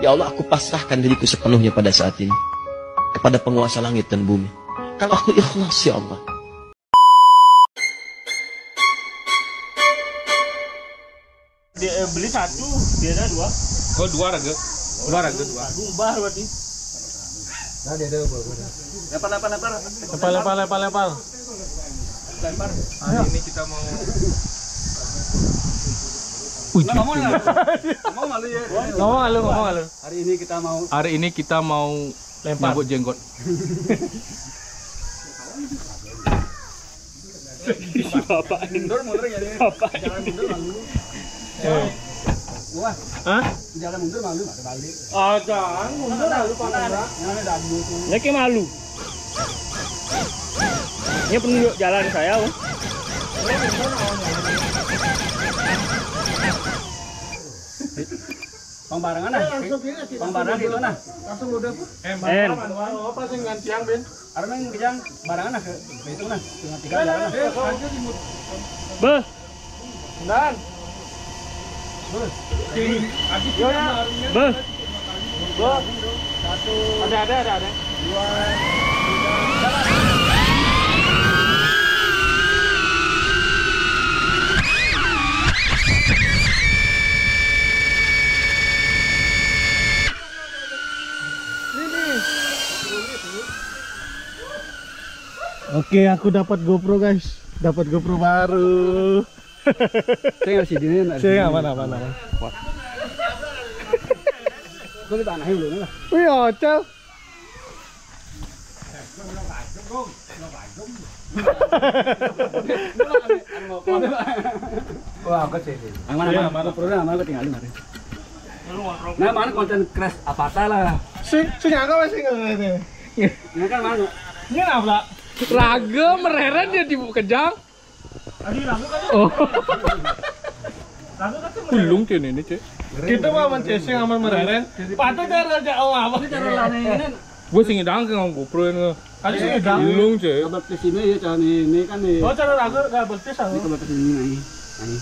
Ya Allah, aku pasrahkan diriku sepenuhnya pada saat ini. Kepada penguasa langit dan bumi. Kalau aku ikhlas, ya Allah. Dia eh, beli satu, dia ada dua. Oh dua raga. Dua raga dua. Gumbah berarti. Lepar lepar lepar. Lepal lepal lepal lepal. Hari ini kita mau nggak? Ngomong nggak lu ya? Ngomong nggak lu, ngomong nggak lu? Hari ini kita mau hari ini kita mau Lempar. nyabut jenggot. Bapak ini. mundur mundur ya deh. Bapak Jalan mundur malu. Wah, Hah? jalan mundur malu nggak balik. Ah, jangan mundur lalu panas. Kayak malu. Ini penunjuk jalan saya, oh. Pembarangan nah. Pembarangan itu nah. En. Apa sih gantiang Ben? Karena yang kejang barangan nah ke ke itu nah. Dengan tiga jalan nah. Beh. Dan Beh. ada ada ada ada. Oke, aku dapat GoPro, guys. Dapat GoPro baru. Saya nggak sih ini. Saya aman aman aman. Gue kita anahin dulu lah. Wih, ocel. Wah, aku sih. Yang mana mana pro mana mana tinggalin mana. Nah, mana konten crash apa lah. Sing sing angka wis sing ngene. Ini kan mana? Ini apa? Raga mereren dia di kejang. Adi ramu kan. Oh. Ramu kan Ulung cek ini cek. Kita mah mencesing aman mereren. Patut cara aja oh apa? Cara lain ini. Gue sing ngidang ke ngomong GoPro ini. Adi sing edang. Ulung cek. Kabar ke sini ya cara ini kan nih. Oh, cara ragu enggak betis aku. Ini kabar ke sini nih. Nih.